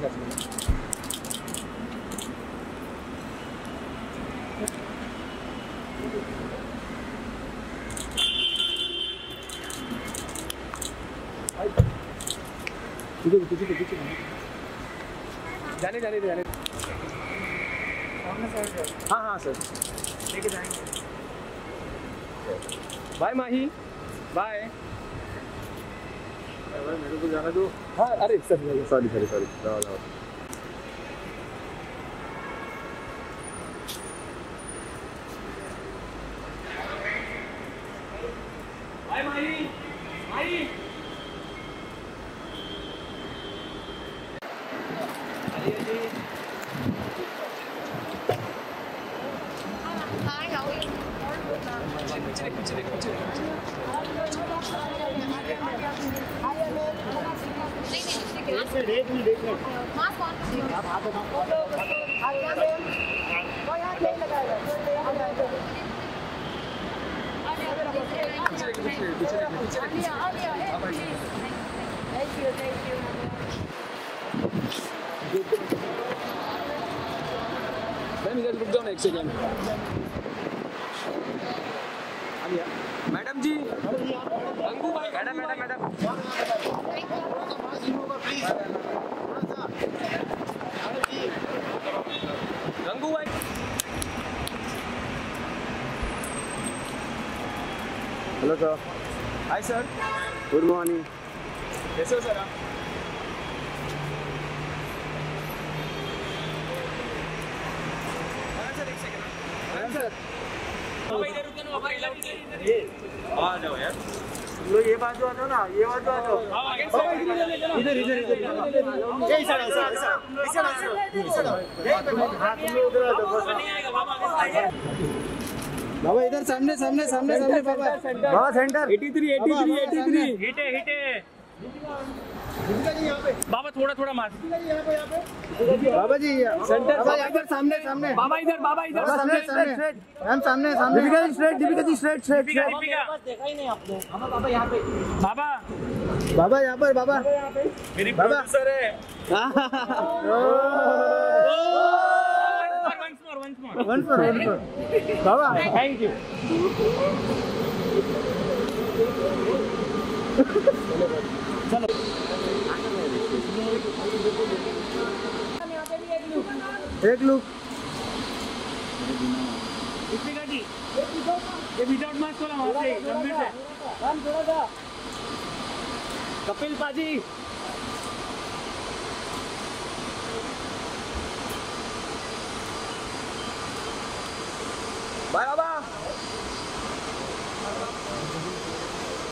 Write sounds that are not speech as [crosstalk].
है जाने जाने दे, जाने हाँ। हाँ सर। लेके जाएँगे। बाय माही बाय मेरे को जाना दो हाँ अरे सर सॉरी सॉरी सॉरी जाओ जाओ Hi, how are you? नहीं नहीं ठीक है? एक मिनट एक मिनट मास्क ऑन करिए आप हाथ Thank you, thank you. Ma'am इधर रुक जाओ ना एक second madam ji Gangubai madam madam madam hello sir hi sir good morning कैसे हो सर आप सर एक सेकेंड सर इधर इधर इधर इधर आ जाओ यार। तुम लोग ये बाजू आ जाओ ना ये बाजू आ जाओ। बाबा इधर इधर इधर इधर। इधर ये साइड ऐसा ऐसा ऐसा ऐसा हाथ में उधर आ जाओ बाबा इधर सामने सामने सामने सामने बाबा। बाबा सेंटर 83 83 83 हिटे हिटे इनका जी यहाँ पे बाबा थोड़ा थोड़ा मार। इनका जी यहाँ पे यहाँ पे बाबा जी सेंटर बाबा यहाँ पर सामने सामने। बाबा इधर बाबा इधर। बाबा सामने सामने। हम सामने सामने। Deepika ji straight Deepika ji straight straight Deepika देखा ही नहीं आपने हम पापा यहाँ पे। बाबा। बाबा यहाँ पर बाबा। मेरी बाबा। प्रोड्यूसर है। [laughs] मोर वंस मोर वन पर वन पर बाबा थैंक यू एक लुक दीपिका जी ये विदाउट मास्क वाला वहाँ से गंभीर से कपिल पाजी। बाय बाबा